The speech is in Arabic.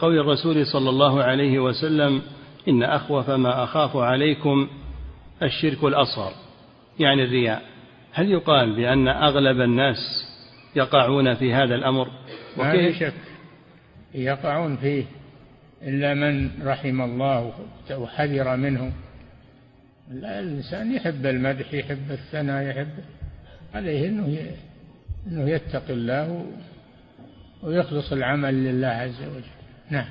قول الرسول صلى الله عليه وسلم إن أخوف ما أخاف عليكم الشرك الأصغر. يعني الرياء. هل يقال بأن أغلب الناس يقعون في هذا الأمر؟ ما في شك. يقعون فيه إلا من رحم الله وحذر منه. لا الإنسان يحب المدح يحب الثناء يحب عليه أنه أنه يتقي الله ويخلص العمل لله عز وجل. نعم